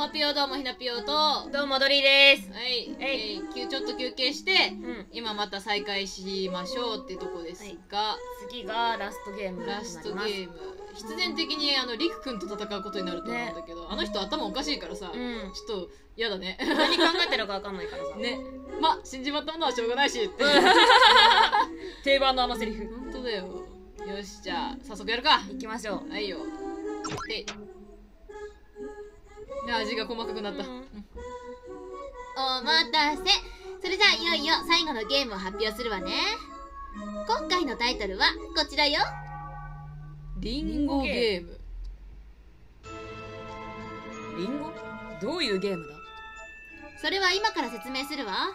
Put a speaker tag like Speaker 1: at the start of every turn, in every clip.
Speaker 1: ほぴよどうもひなぴよと。は
Speaker 2: どうもドリーです。
Speaker 1: い、
Speaker 2: えい。
Speaker 1: えーきゅちょっと休憩して
Speaker 2: うん。
Speaker 1: 今また再開しましょうってとこですが、
Speaker 2: 次がラストゲーム
Speaker 1: ラストゲ
Speaker 2: ム
Speaker 1: ーム。必然的にあのりくくんと戦うことになると思うんだけど、あの人頭おかしいからさ、
Speaker 2: うん。
Speaker 1: ちょっと嫌だね。
Speaker 2: 何考えてるか分かんないからさ。
Speaker 1: ね。まあ死んじまったものはしょうがないしって。
Speaker 2: 定番のあのセリフ。
Speaker 1: 本当だよ。よしじゃあ早速やるか。
Speaker 2: いきましょう。
Speaker 1: はいよ。でで味が細かくなった、
Speaker 2: うん。
Speaker 3: お待たせ。それじゃあいよいよ最後のゲームを発表するわね。今回のタイトルはこちらよ。
Speaker 1: リンゴゲーム。
Speaker 2: リンゴ？どういうゲームだ？
Speaker 3: それは今から説明するわ。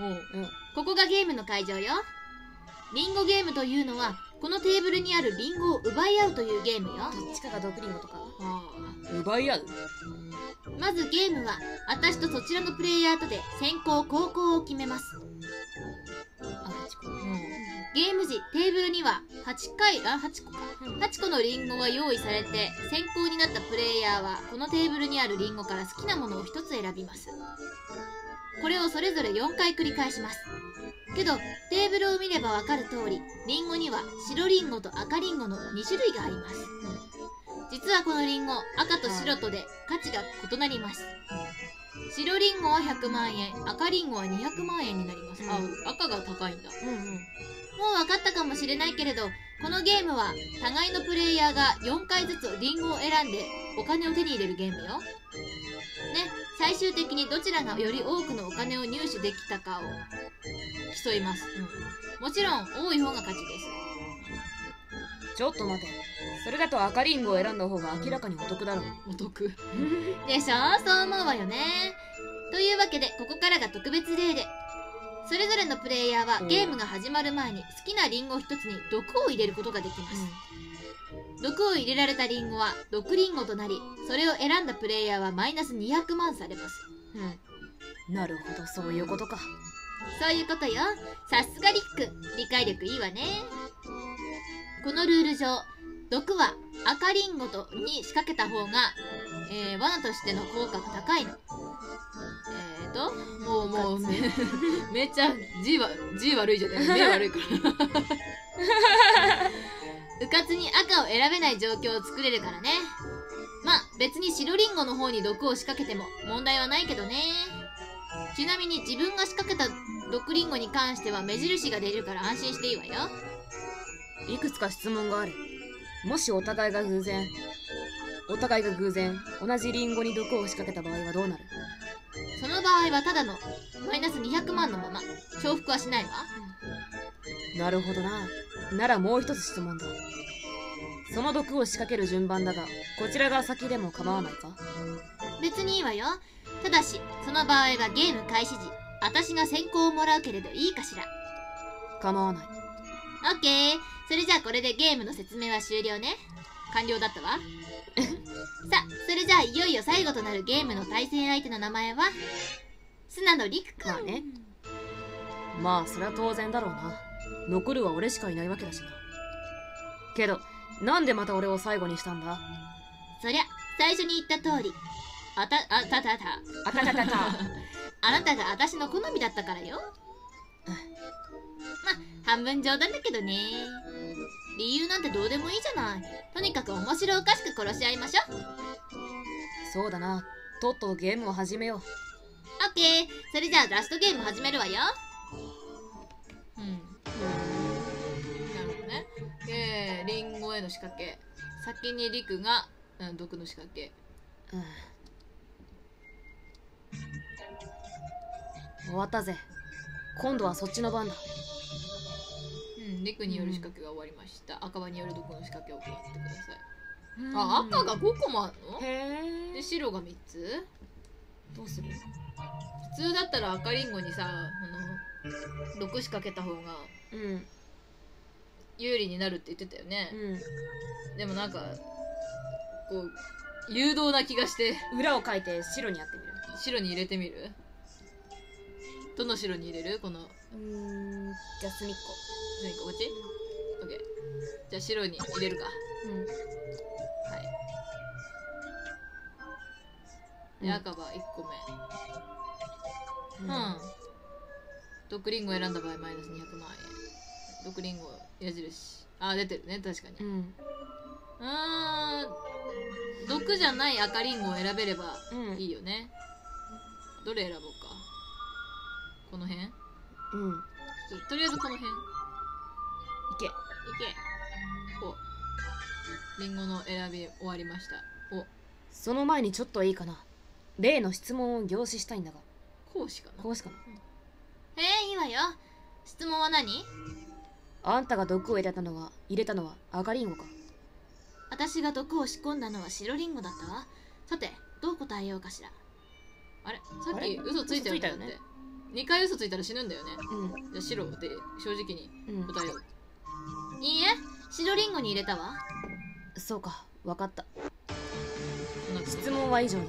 Speaker 1: おう。
Speaker 2: うん。
Speaker 3: ここがゲームの会場よ。リンゴゲームというのはこのテーブルにあるリンゴを奪い合うというゲームよ。
Speaker 2: どっちかが毒リンゴとか。
Speaker 1: あ
Speaker 2: 奪い合う？
Speaker 3: まずゲームは私とそちらのプレイヤーとで先行後攻を決めます。
Speaker 2: あ8個
Speaker 1: あ、
Speaker 3: ゲーム時テーブルには8回あ8個か。8個のリンゴが用意されて先行になったプレイヤーはこのテーブルにあるリンゴから好きなものを1つ選びます。これをそれぞれ4回繰り返しますけどテーブルを見ればわかる通りリンゴには白リンゴと赤リンゴの2種類があります。実はこのリンゴ赤と白とで価値が異なります。白リンゴは100万円赤リンゴは200万円になります、
Speaker 1: あ赤が高いんだ。
Speaker 2: うんうん。
Speaker 3: もう分かったかもしれないけれどこのゲームは互いのプレイヤーが4回ずつリンゴを選んでお金を手に入れるゲームよ。ね、最終的にどちらがより多くのお金を入手できたかを競います。もちろん多い方が勝ちです。
Speaker 2: ちょっと待てそれだと赤リンゴを選んだ方が明らかにお得だろう
Speaker 1: お得
Speaker 3: でしょ？そう思うわよね。というわけでここからが特別例でそれぞれのプレイヤーは
Speaker 2: うん
Speaker 3: ゲームが始まる前に好きなリンゴ一つに毒を入れることができます。毒を入れられたリンゴは毒リンゴとなりそれを選んだプレイヤーはマイナス200万されます。
Speaker 2: うん。なるほどそういうことか。
Speaker 3: そういうことよ。さすがリック。理解力いいわね。このルール上毒は赤リンゴとに仕掛けた方が、えー罠としての効果が高いの。えーと
Speaker 1: もうもうめめっちゃ字は字悪いじゃない。目悪いから
Speaker 3: うかつに赤を選べない状況を作れるからね。まあ別に白リンゴの方に毒を仕掛けても問題はないけどね。ちなみに自分が仕掛けた毒リンゴに関しては目印が出るから安心していいわよ。
Speaker 2: いくつか質問がある。もしお互いが偶然お互いが偶然同じリンゴに毒を仕掛けた場合はどうなる？
Speaker 3: その場合はただのマイナス200万のまま重複はしないわ。
Speaker 2: なるほどなならもう一つ質問だ。その毒を仕掛ける順番だがこちらが先でも構わないか？
Speaker 3: 別にいいわよ。ただしその場合はゲーム開始時私が先行をもらうけれどいいかしら。
Speaker 2: 構わない。
Speaker 3: オッケー。それじゃあこれでゲームの説明は終了ね。完了だったわ。さあそれじゃあいよいよ最後となるゲームの対戦相手の名前は？砂野陸くん
Speaker 2: まあね。まあそれは当然だろうな残るは俺しかいないわけだしな。けどなんでまた俺を最後にしたんだ？
Speaker 3: そりゃ最初に言った通り。あたあたたた。
Speaker 2: あたたたた。
Speaker 3: あなたが私の好みだったからよ。ま半分冗談だけどね。理由なんてどうでもいいじゃない。とにかく面白おかしく殺し合いましょう。
Speaker 2: そうだな。とっととゲームを始めよう。
Speaker 3: オッケー。それじゃあラストゲーム始めるわよ
Speaker 1: の仕掛け。先にリクが、うん、毒の仕掛け。
Speaker 2: うん。終わったぜ。今度はそっちの番だ。
Speaker 1: うんリクによる仕掛けが終わりました、赤羽による毒の仕掛けを行ってください、あ赤が5個もあるの？
Speaker 2: へえ
Speaker 1: で白が3つ？
Speaker 2: どうする？
Speaker 1: 普通だったら赤リンゴにさあの毒仕掛けた方が
Speaker 2: うん
Speaker 1: 有利になるって言ってたよね。
Speaker 2: う、
Speaker 1: でもなんかこう誘導な気がして。
Speaker 2: ん裏を書いて白にやってみる。
Speaker 1: 白に入れてみる？どの白に入れる？この。
Speaker 2: うーんじゃあ隅っこ。
Speaker 1: 何かこっち ?OK じゃあ白に入れるか。
Speaker 2: うん。
Speaker 1: はい。
Speaker 3: で
Speaker 2: うん。
Speaker 3: 赤羽1個目。うん。毒リンゴを選んだ場合マイナス200万円毒リンゴ矢印。あ出てるね。確かに。
Speaker 2: うん。
Speaker 3: うーん毒じゃない赤リンゴを選べれば
Speaker 2: うん。
Speaker 3: いいよね。どれ選ぼうか。この辺？ち
Speaker 2: うん
Speaker 3: ととりあえずこの辺。い
Speaker 2: け。
Speaker 3: け。お。リンゴの選び終わりました。お。
Speaker 2: その前にちょっといいかな。例の質問を凝視したいんだが。
Speaker 3: 講師かな。
Speaker 2: 講師かな。
Speaker 4: えー、いいわよ。質問は何？
Speaker 2: あんたが毒を入れたのは入れたのは赤リンゴか？
Speaker 4: 私が毒を仕込んだのは白リンゴだったわ。さてどう答えようかしら？
Speaker 3: あれ？さっき嘘ついたよね
Speaker 2: よね
Speaker 3: だって。2回嘘ついたら死ぬんだよね。
Speaker 2: うん。
Speaker 3: じゃあ白で正直に
Speaker 2: うん。
Speaker 3: 答えよう。
Speaker 4: いいえ？白リンゴに入れたわ。
Speaker 2: そうか。わかった。質問は以上だ。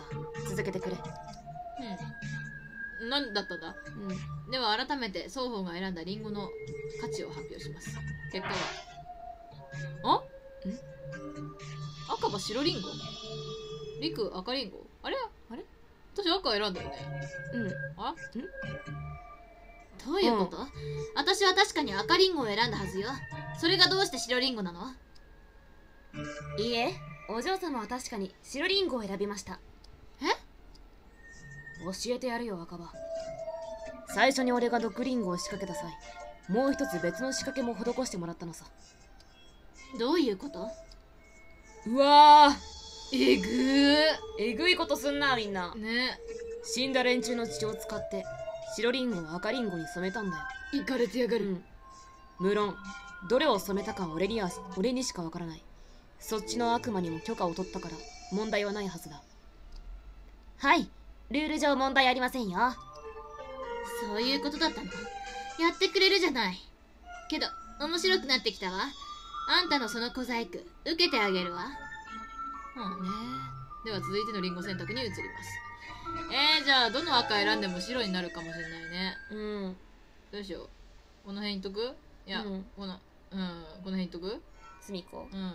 Speaker 2: 続けてくれ。
Speaker 3: うん何だったんだ？
Speaker 2: うん。
Speaker 3: では改めて双方が選んだリンゴの価値を発表します。結果は？あ？
Speaker 2: ん？
Speaker 3: 赤は白リンゴ？リク赤リンゴ？あれ？
Speaker 2: あれ？
Speaker 3: 私赤選んだよね。
Speaker 2: うん。
Speaker 3: あ？
Speaker 4: どういうこと、私は確かに赤リンゴを選んだはずよ。それがどうして白リンゴなの？
Speaker 2: いいえお嬢様は確かに白リンゴを選びました。
Speaker 4: え
Speaker 2: 教えてやるよ赤羽最初に俺が毒リンゴを仕掛けた際もう一つ別の仕掛けも施してもらったのさ。
Speaker 4: どういうこと？
Speaker 2: うわ
Speaker 3: えぐー。
Speaker 2: ーえぐいことすんなみんな。
Speaker 3: ね。
Speaker 2: 死んだ連中の血を使って白リンゴを赤リンゴに染めたんだよ。
Speaker 3: いかれてやがる、
Speaker 2: うん。無論どれを染めたかは俺には俺にしかわからない。そっちの悪魔にも許可を取ったから問題はないはずだ。はいルール上問題ありませんよ。
Speaker 4: そういうことだったの？やってくれるじゃない。けど面白くなってきたわ。あんたのその小細工受けてあげるわ。
Speaker 3: うんでは続いてのリンゴ選択に移ります。えー、じゃあどの赤選んでも白になるかもしれないね。
Speaker 2: うん。
Speaker 3: どうしよう。この辺いっとく？いや、
Speaker 2: うん。
Speaker 3: このうん。この辺いっとく？
Speaker 2: すみこ。
Speaker 3: うん。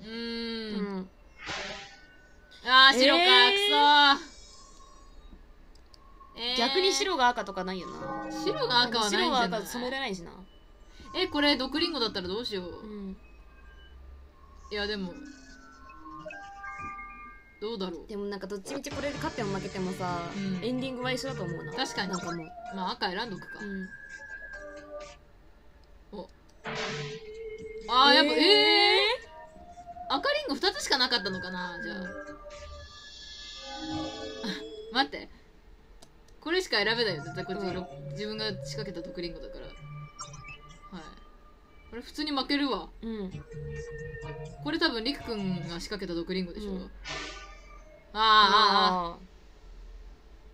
Speaker 3: うーん
Speaker 2: ん
Speaker 3: あー白か、
Speaker 2: えー
Speaker 3: くそー。えー。
Speaker 2: 逆に白が赤とかないよな。
Speaker 3: 白が赤はないんじゃ
Speaker 2: 白は
Speaker 3: ない
Speaker 2: 赤染めれないしな。
Speaker 3: えこれ毒リンゴだったらどうしよう、
Speaker 2: うん。
Speaker 3: いやでも。どうだろう？
Speaker 2: でもなんかどっちみちこれで勝っても負けてもさ、
Speaker 3: うん。
Speaker 2: エンディングは一緒だと思うな。
Speaker 3: 確かに。
Speaker 2: なんかもう、
Speaker 3: まあ赤選んどくか、
Speaker 2: うん、
Speaker 3: あーやっぱえ
Speaker 2: え
Speaker 3: ー、赤リンゴ2つしかなかったのかな？じゃあ。待って。これしか選べないよ絶対。こっち、
Speaker 2: うん。
Speaker 3: 自分が仕掛けた毒リンゴだから。はい。これ普通に負けるわ。
Speaker 2: うん。
Speaker 3: これ多分りくくんが仕掛けた毒リンゴでしょ、
Speaker 2: うん。
Speaker 3: あーあーあ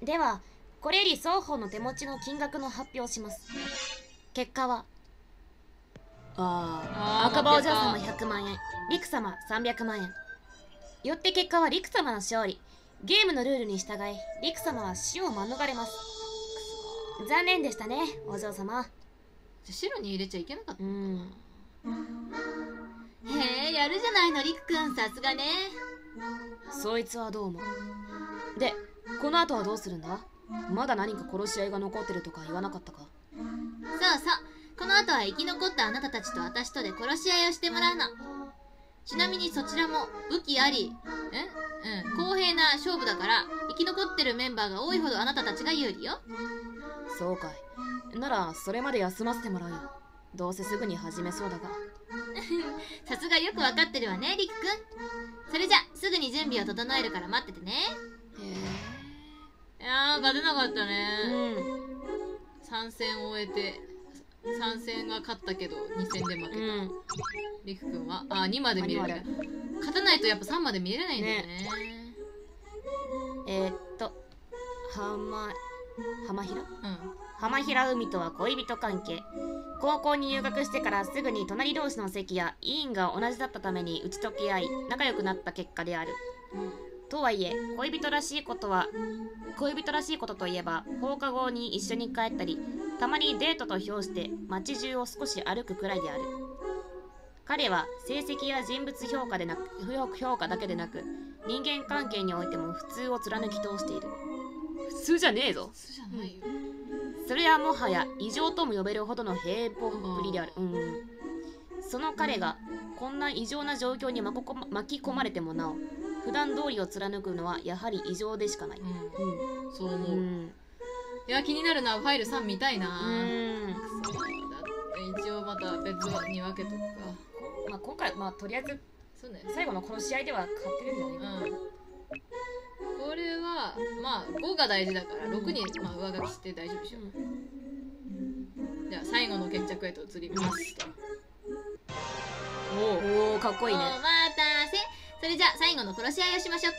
Speaker 2: あではこれより双方の手持ちの金額の発表をします。結果はあ
Speaker 3: あー。
Speaker 2: 赤羽お嬢様
Speaker 3: 負け
Speaker 2: 100万円。陸様300万円。よって結果は陸様の勝利。ゲームのルールに従い陸様は死を免れます。残念でしたねお嬢様。
Speaker 3: じゃあ白に入れちゃいけなかった。
Speaker 2: う
Speaker 3: のかな、
Speaker 2: ん。
Speaker 4: へえやるじゃないのりくくん。さすがね。
Speaker 2: そいつはどうもでこの後はどうするんだ？まだ何か殺し合いが残ってるとか言わなかったか？
Speaker 4: そうそうこの後は生き残ったあなたたちと私とで殺し合いをしてもらうの。ちなみにそちらも武器ありえ？うん公平な勝負だから生き残ってるメンバーが多いほどあなたたちが有利よ。
Speaker 2: そうかい。ならそれまで休ませてもらうよ。どうせすぐに始めそうだが。
Speaker 4: さすがよくわかってるわねりくくん。それじゃすぐに準備を整えるから待っててね。
Speaker 3: いやー勝てなかった
Speaker 2: へ
Speaker 3: ね、
Speaker 2: え
Speaker 3: 3戦終えて3戦が勝ったけど2戦で負けた、
Speaker 2: うん。うん
Speaker 3: りくくんは？あ2まで見れる勝たないとやっぱ3まで見れないんだよね。
Speaker 2: えー、っと浜浜平？
Speaker 3: うん。
Speaker 2: 浜平海とは恋人関係。高校に入学してからすぐに隣同士の席や委員が同じだったために打ち解け合い仲良くなった結果であるとはいえ恋人らしいことは恋人らしいことといえば放課後に一緒に帰ったりたまにデートと評して街中を少し歩くくらいである。彼は成績や人物評価でなく評価だけでなく人間関係においても普通を貫き通している。普通じゃねえぞ。
Speaker 1: 普通じゃないよ、
Speaker 2: それはもはや異常とも呼べるほどの平凡ぶりである、うん、その彼がこんな異常な状況に巻き込ま巻き込まれてもなお普段通りを貫くのはやはり異常でしかない、
Speaker 1: うん、そう思う、
Speaker 2: うん。うん
Speaker 1: いや気になるなファイル3見たいな、
Speaker 2: うん。
Speaker 1: そうだ。って一応また別に分けとくか。
Speaker 2: まあ、今回まあとりあえず
Speaker 1: そうね。
Speaker 2: 最後のこの試合では勝ってるんじゃないかな
Speaker 1: うん。これはまあ5が大事だから6に、まあ、上書きして大丈夫でしょ、じゃあ最後の決着へと移りますと。お
Speaker 2: おおかっこいいね。
Speaker 3: お待たせそれじゃあ最後の殺し合いをしましょうか。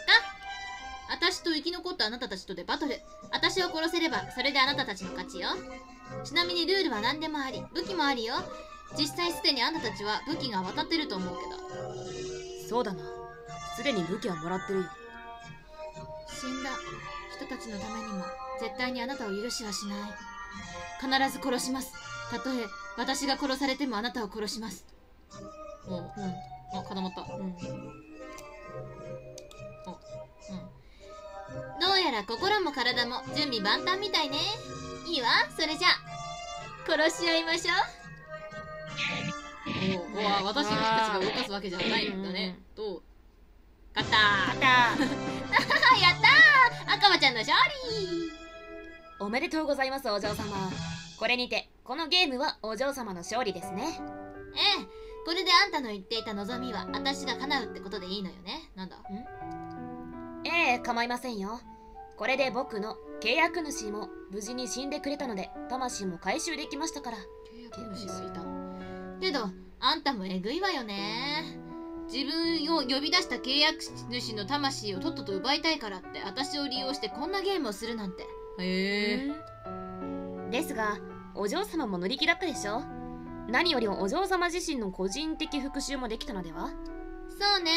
Speaker 3: 私と生き残ったあなたたちとでバトル。私を殺せればそれであなたたちの勝ちよ。ちなみにルールは何でもあり武器もありよ。実際すでにあなたたちは武器が渡ってると思うけど。
Speaker 2: そうだな。すでに武器はもらってるよ。
Speaker 3: 死んだ。人たちのためにも絶対にあなたを許しはしない。必ず殺します。たとえ私が殺されてもあなたを殺します。
Speaker 1: おうあ固まった。
Speaker 2: うんうん。
Speaker 3: どうやら心も体も準備万端みたいね。いいわそれじゃ。殺し合いましょう。
Speaker 1: おうお私たちが動かすわけじゃないんだね。どう？勝った。
Speaker 2: 勝った。
Speaker 3: あ やったー。赤羽ちゃんの勝利。
Speaker 2: おめでとうございますお嬢様。これにてこのゲームはお嬢様の勝利ですね。
Speaker 3: ええこれであんたの言っていた望みは私が叶うってことでいいのよね？なんだ？
Speaker 2: ええ構いませんよ。これで僕の契約主も無事に死んでくれたので魂も回収できましたから。
Speaker 1: 契約主がいた。
Speaker 3: けどあんたもえぐいわよね。自分を呼び出した契約主の魂をとっとと奪いたいからって私を利用してこんなゲームをするなんて。
Speaker 1: へえ。
Speaker 2: ですがお嬢様も乗り気だったでしょ？何よりお嬢様自身の個人的復讐もできたのでは？
Speaker 3: そうね。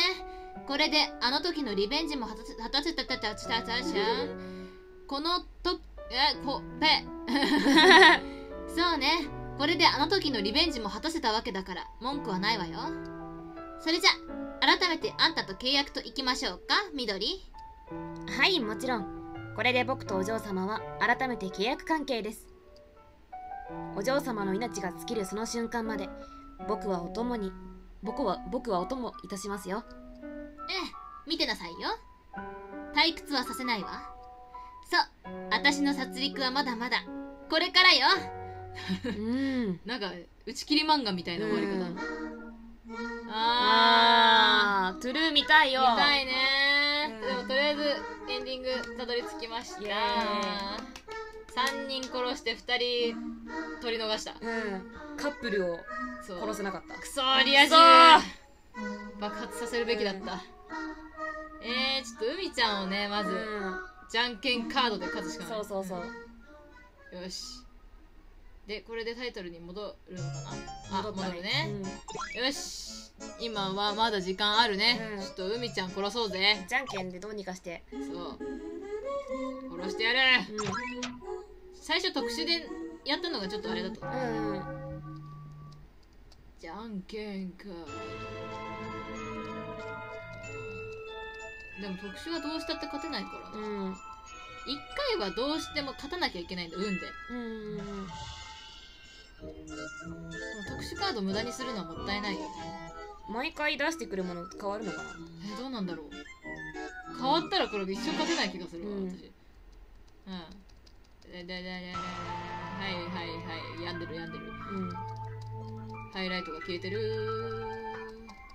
Speaker 3: これであの時のリベンジも果たせたせたたたたたたしゃんこのとえこぺそうねこれであの時のリベンジも果たせたわけだから文句はないわよそれじゃ改めてあんたと契約といきましょうか緑
Speaker 2: はいもちろんこれで僕とお嬢様は改めて契約関係ですお嬢様の命が尽きるその瞬間まで僕はお供に僕は僕はお供いたしますよ。
Speaker 3: ええ見てなさいよ。退屈はさせないわ。そう私の殺戮はまだまだ。これからよ。
Speaker 2: うん。
Speaker 1: なんか打ち切り漫画みたいな終わり方、
Speaker 2: うん。
Speaker 1: あ
Speaker 2: あートゥルー見たいよ。
Speaker 1: ー見たいね、
Speaker 2: うん。
Speaker 1: でもとりあえずエンディングたどり着きました3人殺して2人取り逃した。
Speaker 2: うん。カップルを殺せなかった。
Speaker 1: クソーリア充。
Speaker 2: く
Speaker 1: 爆発させるべきだった、えー、ちょっと海ちゃんをねまず、
Speaker 2: う
Speaker 1: じゃんけんカードで勝つしか
Speaker 2: ん
Speaker 1: ない。
Speaker 2: そうそうそう。
Speaker 1: よし。でこれでタイトルに戻るのかな？あ
Speaker 2: 戻
Speaker 1: るね、
Speaker 2: うん。
Speaker 1: よし。今はまだ時間あるね、
Speaker 2: うん。
Speaker 1: ちょっと海ちゃん殺そうぜ。
Speaker 2: じゃんけんでどうにかして。
Speaker 1: そう。殺してやる
Speaker 2: う
Speaker 1: 最初特殊でやったのがちょっとあれだった
Speaker 2: んう。ん
Speaker 1: じゃんけんか。でも特殊はどうしたって勝てないからな、
Speaker 2: うん
Speaker 1: 一回はどうしても勝たなきゃいけないんだ運で。
Speaker 2: うん
Speaker 1: 特殊カード無駄にするのはもったいないよね。
Speaker 2: 毎回出してくるもの変わるのかな？
Speaker 1: えどうなんだろう。変わったらこれ一生勝てない気がするわ、
Speaker 2: うん。
Speaker 1: 私。うんはいはいはい病んでる病んでる
Speaker 2: うん
Speaker 1: ハイライトが消えてる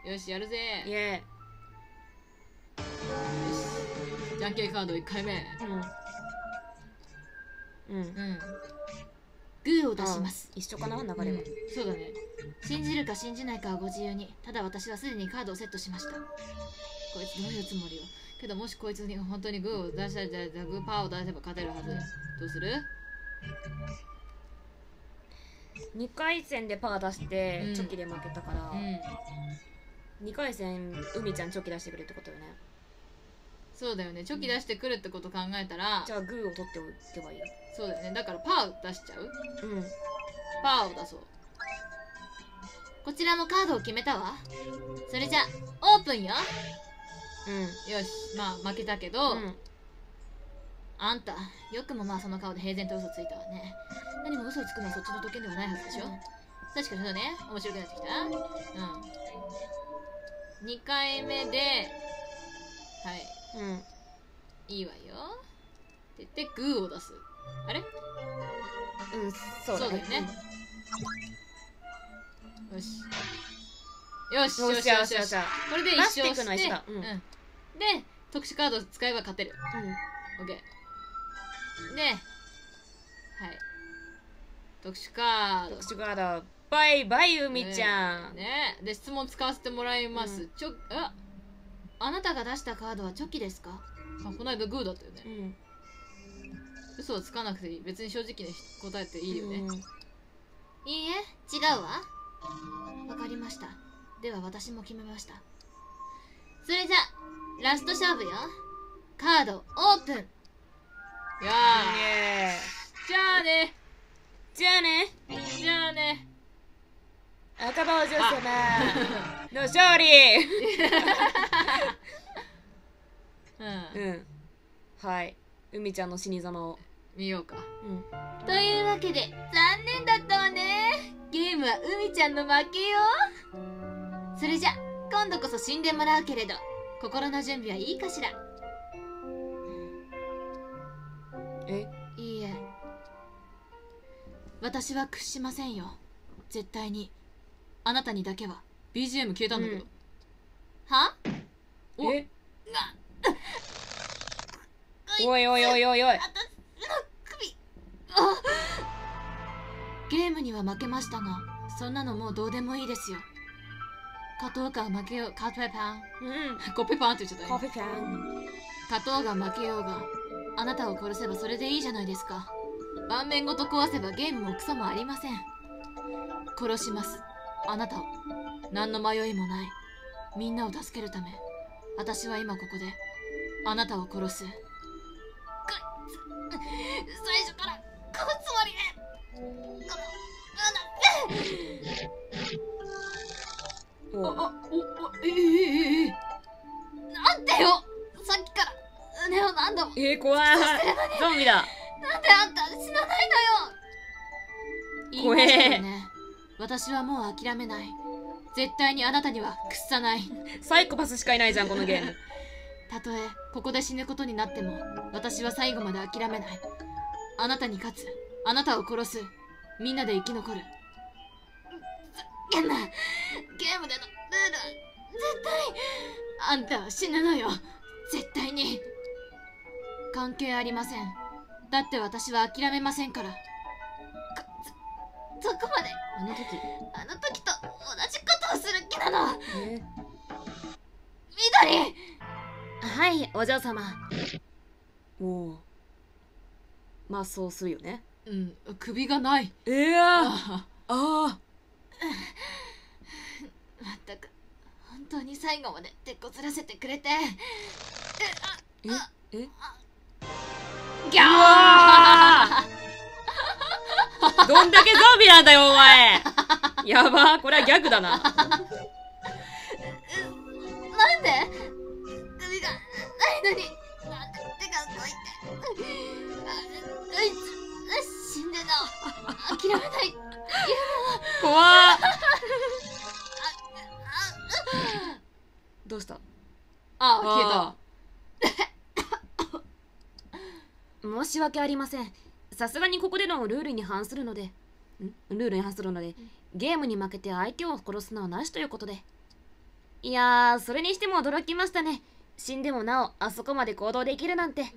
Speaker 1: よしやるぜ
Speaker 2: イエ
Speaker 1: よしじゃんけんカード1回目
Speaker 2: うんうん
Speaker 1: うん
Speaker 3: グーを出します
Speaker 2: 一緒かな流れは
Speaker 1: うんそうだね
Speaker 3: 信じるか信じないかはご自由にただ私はすでにカードをセットしました
Speaker 1: こいつどういうつもりよけどもしこいつに本当にグーを出したらじゃあグーパワーを出せば勝てるはずどうする
Speaker 2: ？2回戦でパー出して
Speaker 1: うん
Speaker 2: チョキで負けたから。
Speaker 1: うん。
Speaker 2: 2回戦海ちゃんチョキ出してくれってことよね。
Speaker 1: そうだよね。チョキ出してくるってこと考えたら
Speaker 2: じゃあグーを取っておけばいい。よ
Speaker 1: そうだよね。だからパー出しちゃう？
Speaker 2: うん。
Speaker 1: パーを出そう。
Speaker 3: こちらもカードを決めたわ。それじゃオープンよよし。まあ負けたけど、
Speaker 2: うん。
Speaker 3: あんたよくもまあその顔で平然と嘘ついたわね。何も嘘をつくのはそっちの特権ではないはずでしょ。確かにそうね。面白くなってきた。うん。2回目ではい。
Speaker 2: うん。
Speaker 3: いいわよ。って言ってグーを出す。あれ？よ
Speaker 2: うんそうだね。
Speaker 3: そうだよね。し。よし
Speaker 2: うんよし
Speaker 3: よし。よしよしこれで一勝して
Speaker 2: うん
Speaker 3: で特殊カードを使えば勝てる。
Speaker 2: うん。
Speaker 3: OK ではい。特殊カード。
Speaker 2: 特殊カード。バイバイ海ちゃん、
Speaker 3: ね。で質問使わせてもらいます、
Speaker 2: うん。
Speaker 3: ちょああなたが出したカードはチョキですか？あこの間グーだったよね。
Speaker 2: うん。
Speaker 3: 嘘をつかなくていい。別に正直に答えていいよね、
Speaker 2: うん。
Speaker 3: いいえ。違うわ。わかりました。では私も決めました。それじゃラスト勝負よ。カードオープン。じゃあね。
Speaker 2: じゃあね。
Speaker 3: じゃあね。
Speaker 2: 赤羽お嬢様の勝利。
Speaker 3: うん。
Speaker 2: うん。はい。海ちゃんの死に様を。
Speaker 3: 見ようか。
Speaker 2: うん。
Speaker 3: というわけで残念だったわね。ゲームは海ちゃんの負けよ。それじゃ今度こそ死んでもらうけれど心の準備はいいかしら？
Speaker 2: え？
Speaker 3: いいえ。私は屈しませんよ。絶対に。あなたにだけは。BGM 消えたんだけど、
Speaker 2: うん。
Speaker 3: は？お。
Speaker 2: え？おいおいおいおいおい。
Speaker 3: ゲームには負けましたがそんなのもうどうでもいいですよ勝とうか負けようカペパン
Speaker 2: うん。
Speaker 3: コペパンって言っちゃった今
Speaker 2: コフィちゃん
Speaker 3: 勝とうが負けようがあなたを殺せばそれでいいじゃないですか。盤面ごと壊せばゲームもクソもありません。殺します。あなたを。何の迷いもない。みんなを助けるため。私は今ここであなたを殺すあ
Speaker 2: お
Speaker 3: あおおえええええなんでよ。さっきから。胸を何度も。
Speaker 2: えー、怖い。ゾンビだ。
Speaker 3: なんであんた死なないのよ。
Speaker 2: 怖え。
Speaker 3: ね。私はもう諦めない。絶対にあなたには屈さない。
Speaker 2: サイコパスしかいないじゃんこのゲーム。
Speaker 3: たとえここで死ぬことになっても私は最後まで諦めない。あなたに勝つ。あなたを殺す。みんなで生き残るふざけんなゲームでのルール。は絶対。あんたは死ぬのよ。絶対に。関係ありません。だって私は諦めませんから。こそそこまで。
Speaker 2: あの時。
Speaker 3: あの時と同じことをする気なの。
Speaker 2: え？
Speaker 3: 緑。
Speaker 2: はいお嬢様。おおまあそうするよね。
Speaker 3: うん首がない。
Speaker 2: えー、あ
Speaker 3: あ。
Speaker 2: あ
Speaker 3: まったく本当に最後まで手こずらせてくれて。
Speaker 2: ええ？
Speaker 3: ギャ
Speaker 2: ー！どんだけゾンビなんだよお前。やばこれはギャグだな。
Speaker 3: なんで？首がないのに手が動いて。ああいつ死んでな諦めない
Speaker 2: 怖っ。どうした？
Speaker 3: あ消えた。
Speaker 2: あ申し訳ありません。さすがにここでのルールに反するので。ん？ルールに反するので。ゲームに負けて相手を殺すのはなしということで。いやーそれにしても驚きましたね。死んでもなおあそこまで行動できるなんて。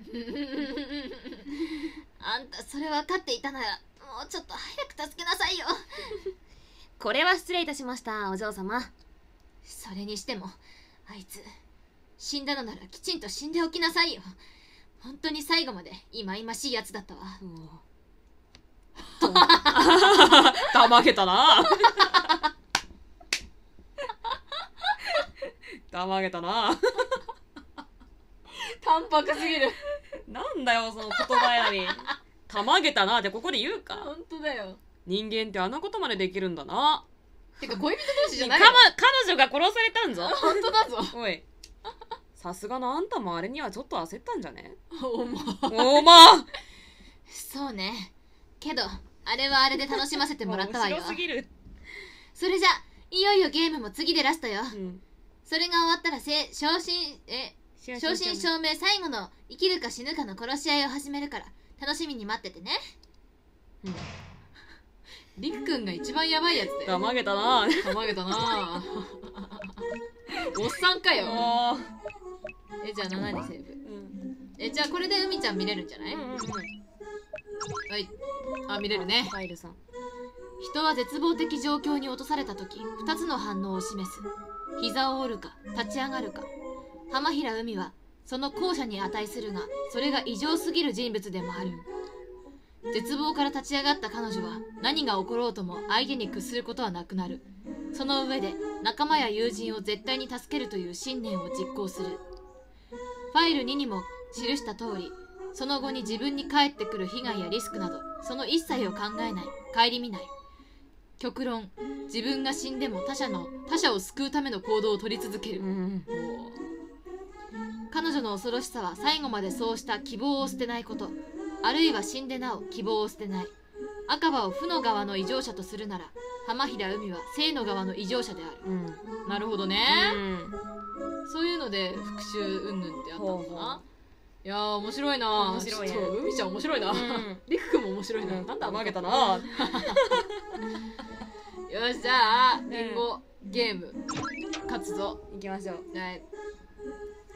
Speaker 3: あんたそれ分かっていたならもうちょっと早く助けなさいよ。
Speaker 2: これは失礼いたしましたお嬢様。
Speaker 3: それにしてもあいつ死んだのならきちんと死んでおきなさいよ。本当に最後まで忌々しいやつだったわ。
Speaker 2: たま げたな。たまげたな。
Speaker 3: 淡白すぎる。
Speaker 2: なんだよその言葉選びたまげたなってここで言うか。
Speaker 3: 本当だよ。
Speaker 2: 人間ってあんなことまでできるんだな。
Speaker 3: てか恋人同じゃないよ。
Speaker 2: かま彼女が殺されたんぞ。
Speaker 3: 本当だぞ。
Speaker 2: おい。さすがのあんたもあれにはちょっと焦ったんじゃね？
Speaker 3: お前。
Speaker 2: おま
Speaker 5: そうね。けどあれはあれで楽しませてもらったわよ。
Speaker 2: 面白すぎる、
Speaker 5: それじゃいよいよゲームも次でラストよ。
Speaker 2: うん、
Speaker 5: それが終わったらせ正真え正真正銘最後の生きるか死ぬかの殺し合いを始めるから楽しみに待っててね。
Speaker 3: りくくんが一番やばいやつだよ
Speaker 2: たまげたな。
Speaker 3: たまげたな。おっさんかよ。
Speaker 2: あ
Speaker 3: えじゃあ7にセーブ。
Speaker 2: ーうん。
Speaker 3: えじゃあこれで海ちゃん見れるんじゃない、
Speaker 2: うんうんうん。
Speaker 3: はい。あ見れるね。
Speaker 2: ファイルさん。
Speaker 3: 人は絶望的状況に落とされた時2つの反応を示す。膝を折るか立ち上がるか。浜平海はその後者に値するがそれが異常すぎる人物でもある。絶望から立ち上がった彼女は何が起ころうとも相手に屈することはなくなる。その上で仲間や友人を絶対に助けるという信念を実行する。ファイル2にも記した通りその後に自分に返ってくる被害やリスクなどその一切を考えない。顧みない。極論自分が死んでも他者の他者を救うための行動を取り続ける、
Speaker 2: うん
Speaker 3: 彼女の恐ろしさは最後までそうした希望を捨てないこと。あるいは死んでなお希望を捨てない。赤羽を負の側の異常者とするなら浜平海は正の側の異常者である。
Speaker 2: うん。
Speaker 3: なるほどね、
Speaker 2: うん。
Speaker 3: そういうので復讐云々ってあったのかな。いやー面白いな。
Speaker 2: 面白いね。
Speaker 3: 海ちゃん面白いな、
Speaker 2: うん。
Speaker 3: りくくんも面白いな、
Speaker 2: なんだまげたな
Speaker 3: よしじゃあリンゴゲーム。勝つぞ
Speaker 2: 行きましょう。
Speaker 3: はい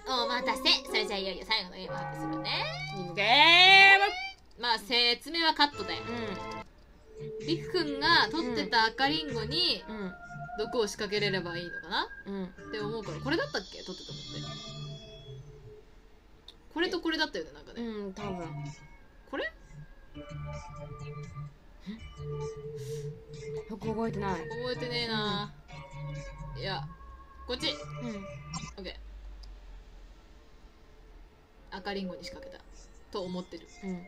Speaker 5: お待たせ。それじゃあいよいよ最後のゲーム発表するね。
Speaker 2: リンゴゲ
Speaker 3: まあ説明はカットだよ。
Speaker 2: ー
Speaker 3: りくくんが取ってた赤リンゴに
Speaker 2: ムうん
Speaker 3: 毒を仕掛けれればいいのかな？
Speaker 2: うん
Speaker 3: って思うからこれだったっけ？取ってたのって。これとこれだったよねなんかね。
Speaker 2: うん多分。
Speaker 3: これ？
Speaker 2: よく覚えてない。
Speaker 3: 覚えてねえな。いやこっち。
Speaker 2: うん。
Speaker 3: オッケー赤リンゴに仕掛けた。と思ってる。
Speaker 2: うん。
Speaker 3: うん、うん、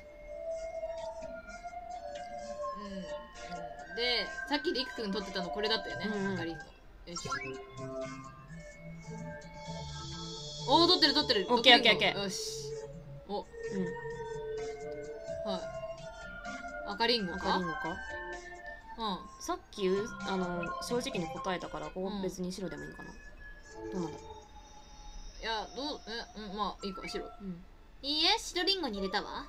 Speaker 3: でさっきりくくん取ってたのこれだったよね、
Speaker 2: うんうん。
Speaker 3: 赤リンゴ。よしおお取ってる取ってる。
Speaker 2: オッケーオッケーオッケー。
Speaker 3: よし。お。
Speaker 2: うん。
Speaker 3: はい。赤リンゴか？
Speaker 2: 赤リンゴか？
Speaker 3: うん。
Speaker 2: さっきうあの正直に答えたからこ
Speaker 3: うん。
Speaker 2: う別に白でもいいかな。どうなんだろ
Speaker 3: いやどうえうんまあいいか白うん
Speaker 2: ううん。
Speaker 5: いいえ白リンゴに入れたわ。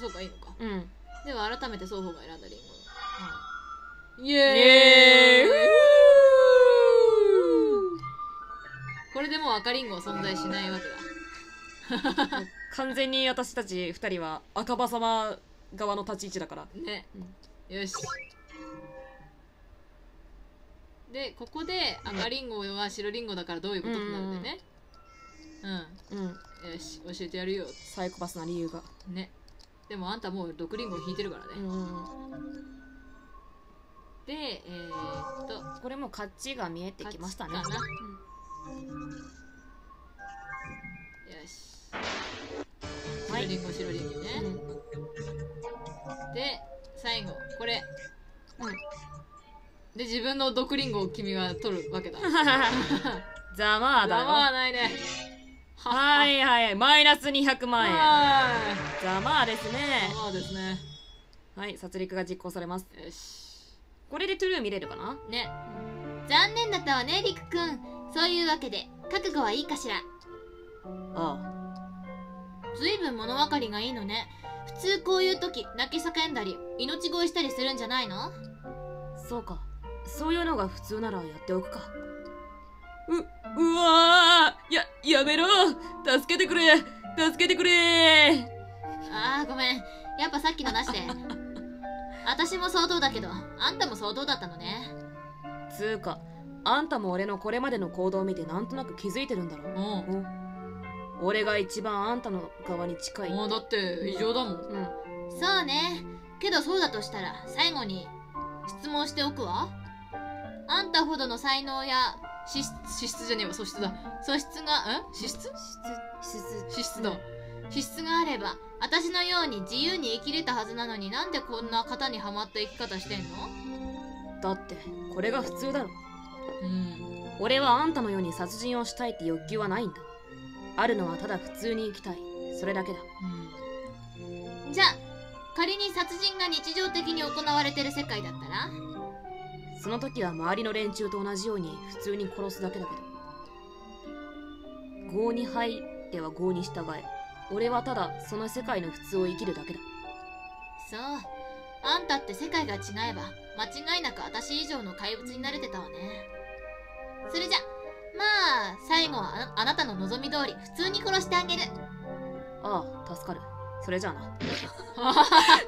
Speaker 3: そうかいいのか。
Speaker 2: うん。
Speaker 3: では改めて双方が選んだリンゴ、うん、イ
Speaker 2: イ。
Speaker 3: エーイ。これでもう赤リンゴは存在しないわけだ。
Speaker 2: 完全に私たち二人は赤羽様側の立ち位置だから。
Speaker 3: ね、よしでここで赤リンゴは白リンゴだからどういうことってなるんだよね。
Speaker 2: うん。
Speaker 3: うん、よし教えてやるよ。
Speaker 2: サイコパスな理由が。
Speaker 3: ね。でもあんたもう毒リンゴを引いてるからね、
Speaker 2: うん
Speaker 3: でえー、っと。
Speaker 2: これも勝ちが見えてきましたね。
Speaker 3: 勝ちかな。
Speaker 2: うん。
Speaker 3: よし。
Speaker 2: はい。
Speaker 3: 白リンゴ白リンゴね、で最後これ。
Speaker 2: うん
Speaker 3: で自分の毒リンゴを君が取るわけだ。
Speaker 2: ざまあだ
Speaker 3: ざまは
Speaker 2: よ
Speaker 3: ないね。
Speaker 2: はいはいマイナス200万円。
Speaker 3: はい。
Speaker 2: ざまあです
Speaker 3: ざ
Speaker 2: ね
Speaker 3: まですね。
Speaker 2: はい殺戮が実行されます。
Speaker 3: よし。
Speaker 2: これでトゥルー見れるかな？
Speaker 3: ね。
Speaker 5: 残念だったわねりくくんそういうわけで覚悟はいいかしら？
Speaker 2: あ
Speaker 5: ずいぶん物分かりがいいのね。普通こういう時泣き叫んだり命乞いしたりするんじゃないの？
Speaker 2: あそうかそういうのが普通ならやっておくか。ううわーややめろ。助けてくれ。助けてくれ。
Speaker 5: あーごめん。やっぱさっきのなしで 私も相当だけどあんたも相当だったのね。
Speaker 2: つうかあんたも俺のこれまでの行動を見てなんとなく気づいてるんだろ
Speaker 3: う。ん。
Speaker 2: お俺が一番あんたの側に近い。
Speaker 3: もうだって異常だもん。
Speaker 2: うん。
Speaker 5: そうね。けどそうだとしたら最後に質問しておくわあんたほどの才能や
Speaker 3: 資質資質じゃねえわ素質だ。素質がん？資質？
Speaker 2: 質質。
Speaker 3: 資質だ、資質があれば私のように自由に生きれたはずなのになんでこんな型にはまった生き方してんの？
Speaker 2: だってこれが普通だろ。
Speaker 3: うん。
Speaker 2: 俺はあんたのように殺人をしたいって欲求はないんだ。あるのはただ普通に生きたい。それだけだ。
Speaker 3: じゃあ仮に殺人が日常的に行われてる世界だったら？
Speaker 2: その時は周りの連中と同じように普通に殺すだけだけど。業に入っては業に従え。俺はただその世界の普通を生きるだけだ。
Speaker 3: そう。あんたって世界が違えば間違いなく私以上の怪物になれてたわね。それじゃまあ最後はあなたの望み通り普通に殺してあげる。
Speaker 2: ああ助かる。それじゃあな。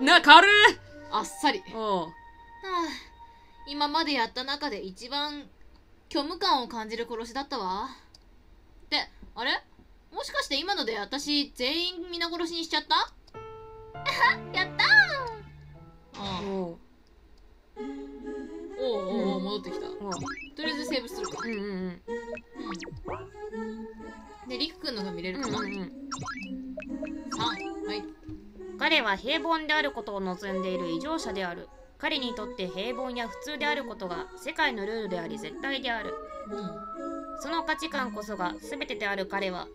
Speaker 2: な軽い。
Speaker 3: あっさり、は
Speaker 2: おう
Speaker 3: あ、今までやった中で一番虚無感を感じる殺しだったわ。ってあれ？もしかして今ので私全員皆殺しにしちゃった？やったー！
Speaker 2: う。
Speaker 3: おう。おうおう戻ってきた。
Speaker 2: おう。
Speaker 3: とりあえずセーブするか。
Speaker 2: うんうんうん。
Speaker 3: でりくくんのが見れ
Speaker 2: うん
Speaker 3: るかな、
Speaker 2: うんうん
Speaker 3: 3はい。
Speaker 2: 彼は平凡であることを望んでいる異常者である彼にとって平凡や普通であることが世界のルールであり絶対である。
Speaker 3: うん
Speaker 2: その価値観こそが全てである彼は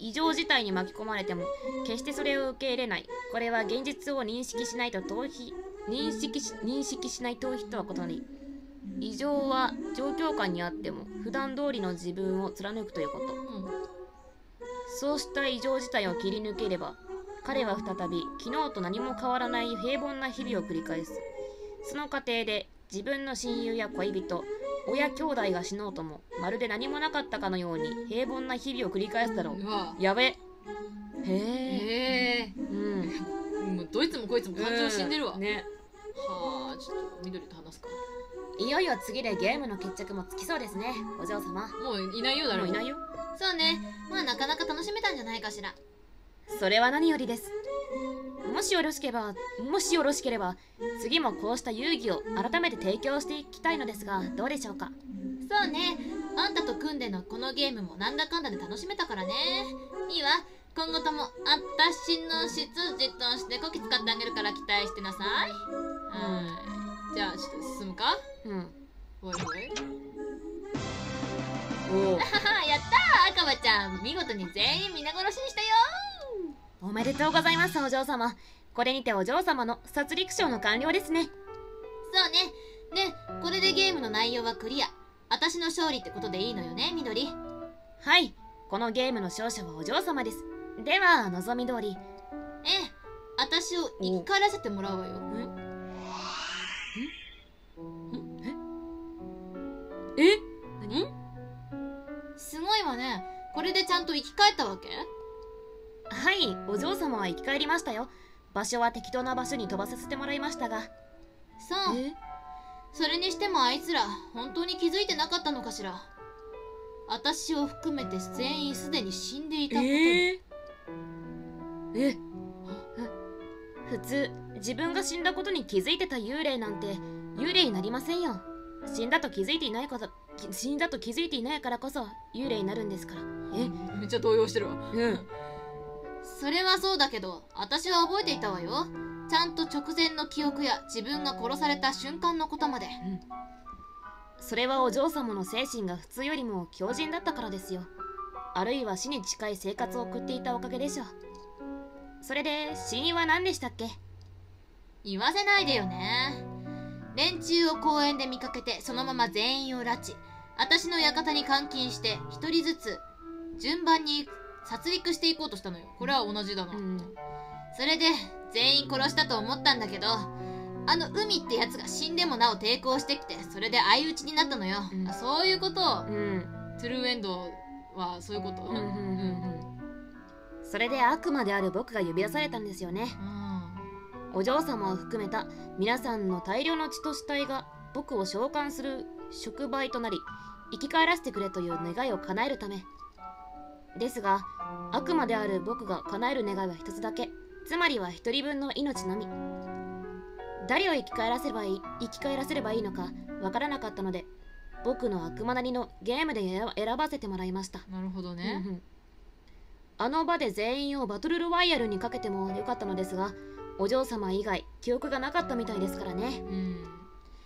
Speaker 2: 異常事態に巻き込まれても決してそれを受け入れない。これは現実を認識しないと逃避認識し認識しない逃避とは異なり異常は状況下にあっても普段通りの自分を貫くということ。
Speaker 3: うん。
Speaker 2: そうした異常事態を切り抜ければ彼は再び昨日と何も変わらない平凡な日々を繰り返す。その過程で自分の親友や恋人親兄弟が死のうともまるで何もなかったかのように平凡な日々を繰り返すだろう。
Speaker 3: うわ。
Speaker 2: やべ。へえうん。
Speaker 3: もうどいつもこいつも感情死んでるわ、
Speaker 2: うん。ね。
Speaker 3: はあちょっと緑と話すか。
Speaker 2: いよいよ次でゲームの決着もつきそうですね。お嬢様。
Speaker 3: もういないよ誰も。
Speaker 2: もういないよ。
Speaker 3: そうね。まあなかなか楽しめたんじゃないかしら
Speaker 2: それは何よりです。もしよろしければもしよろしければ次もこうした遊戯を改めて提供していきたいのですがどうでしょうか？
Speaker 3: そうね。あんたと組んでのこのゲームもなんだかんだで楽しめたからね。いいわ。今後とも私の執事としてこき使ってあげるから期待してなさい。はい。じゃあちょっと進むか？
Speaker 2: うん。
Speaker 3: おいおい。
Speaker 2: お
Speaker 3: やったー赤羽ちゃん。見事に全員皆殺しにしたよ
Speaker 2: おめでとうございますお嬢様。これにてお嬢様の殺戮賞の完了ですね。
Speaker 3: そうね。でこれでゲームの内容はクリア。私の勝利ってことでいいのよね緑
Speaker 2: はい。このゲームの勝者はお嬢様です。では望み通り。
Speaker 3: ええ。私を生き返らせてもらうわよ。
Speaker 2: え？
Speaker 3: 何すごいわね。これでちゃんと生き返ったわけ？
Speaker 2: はいお嬢様は生き返りましたよ。場所は適当な場所に飛ばさせてもらいましたが。
Speaker 3: そう。それにしてもあいつら本当に気づいてなかったのかしら。私を含めて全員すでに死んでいたことに、
Speaker 2: え？え？普通自分が死んだことに気づいてた幽霊なんて幽霊になりませんよ。死んだと気づいていないことき死んだと気づいていないからこそ幽霊になるんですから。え？
Speaker 3: めっちゃ動揺してるわ。
Speaker 2: うん
Speaker 3: それはそうだけど私は覚えていたわよ。ちゃんと直前の記憶や自分が殺された瞬間のことまで。
Speaker 2: それはお嬢様の精神が普通よりも強靭だったからですよ。あるいは死に近い生活を送っていたおかげでしょう。それで死因は何でしたっけ？
Speaker 3: 言わせないでよね。連中を公園で見かけてそのまま全員を拉致。私の館に監禁して一人ずつ順番に殺戮していこうとしたのよ。これは同じだな、
Speaker 2: うん。
Speaker 3: それで全員殺したと思ったんだけどあの海ってやつが死んでもなお抵抗してきてそれで相打ちになったのよ、
Speaker 2: うん。
Speaker 3: あそういうこと。
Speaker 2: うん。
Speaker 3: トゥルーエンドはそういうこと。
Speaker 2: それで悪魔である僕が呼び出されたんですよね。
Speaker 3: うん。
Speaker 2: お嬢様を含めた皆さんの大量の血と死体が僕を召喚する触媒となり生き返らせてくれという願いを叶えるためですが悪魔である僕が叶える願いは一つだけ。つまりは一人分の命のみ。誰を生き返らせればいい生き返らせればいいのかわからなかったので僕の悪魔なりのゲームで選ばせてもらいました。
Speaker 3: なるほどね、
Speaker 2: うんうん。あの場で全員をバトルロワイヤルにかけてもよかったのですがお嬢様以外記憶がなかったみたいですからね。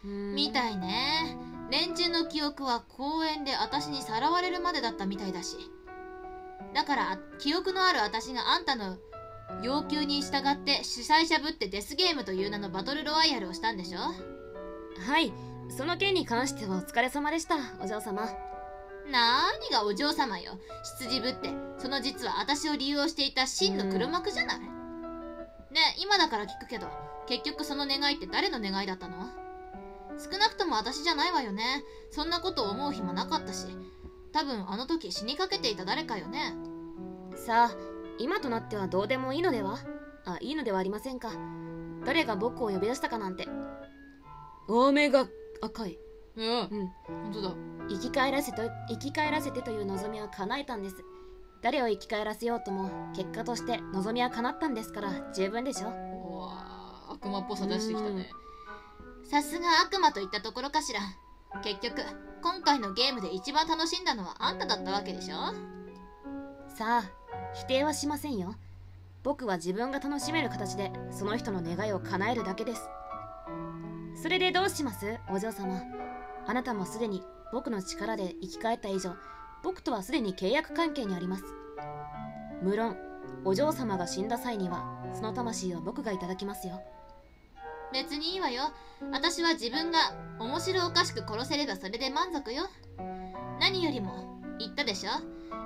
Speaker 1: うん。
Speaker 3: みたいね。連中の記憶は公園で私にさらわれるまでだったみたいだしだから記憶のある私があんたの要求に従って主催者ぶってデスゲームという名のバトルロワイヤルをしたんでしょ？
Speaker 2: はい。その件に関してはお疲れ様でした。お嬢様。
Speaker 3: なーにがお嬢様よ？羊ぶって。その実は私を利用していた真の黒幕じゃない、ね今だから聞くけど結局その願いって誰の願いだったの？少なくとも私じゃないわよね。そんなことを思う暇なかったし多分あの時死にかけていた誰かよね。
Speaker 2: さあ今となってはどうでもいいのでは？あいいのではありませんか。誰が僕を呼び出したかなんて。目が赤い。
Speaker 1: うん
Speaker 2: うん。
Speaker 1: 本当だ。
Speaker 2: 生き返らせと生き返らせてという望みは叶えたんです。誰を生き返らせようとも結果として望みは叶ったんですから十分でしょ。
Speaker 1: うわー悪魔っぽさ出してきたね。
Speaker 3: さすが悪魔といったところかしら結局今回のゲームで一番楽しんだのはあんただったわけでしょ？
Speaker 2: さあ否定はしませんよ。僕は自分が楽しめる形でその人の願いを叶えるだけです。それでどうします？お嬢様。あなたもすでに僕の力で生き返った以上僕とはすでに契約関係にあります。無論お嬢様が死んだ際にはその魂を僕がいただきますよ。
Speaker 3: 別にいいわよ。私は自分が面白おかしく殺せればそれで満足よ。何よりも言ったでしょ。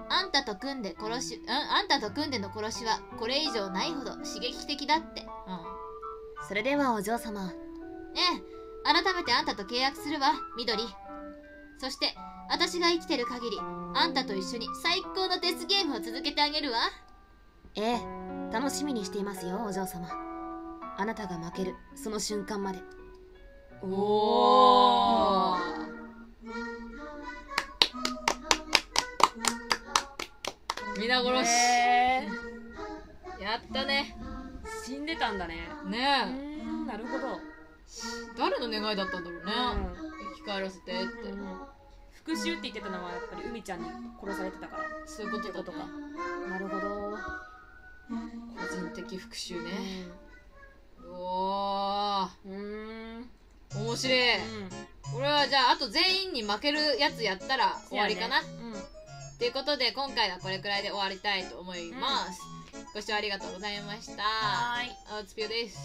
Speaker 3: あんたと組んで殺しうんあんたと組んでの殺しはこれ以上ないほど刺激的だって。
Speaker 1: う
Speaker 2: それではお嬢様。
Speaker 3: ええ改めてあんたと契約するわ緑そして私が生きてる限りあんたと一緒に最高のデスゲームを続けてあげるわ。
Speaker 2: ええ楽しみにしていますよお嬢様あなたが負ける。その瞬間まで。
Speaker 1: んおー。皆殺し。
Speaker 2: え
Speaker 1: やったね。
Speaker 2: 死んでたんだね。う
Speaker 1: ねえ。
Speaker 2: ん。なるほど、
Speaker 1: 誰の願いだったんだろうね。生き返らせてって。
Speaker 2: 復讐って言ってたのはやっぱり海ちゃんに殺されてたから。
Speaker 1: そういうことだとか。
Speaker 2: なるほど、
Speaker 1: 個人的復讐ね。お
Speaker 2: うんうん
Speaker 1: ー。面白い。俺はじゃああと全員に負けるやつやったら終わりかな、
Speaker 2: うん。
Speaker 1: ということで今回はこれくらいで終わりたいと思います、ご視聴ありがとうございました。
Speaker 2: はーい。
Speaker 1: あつぴよです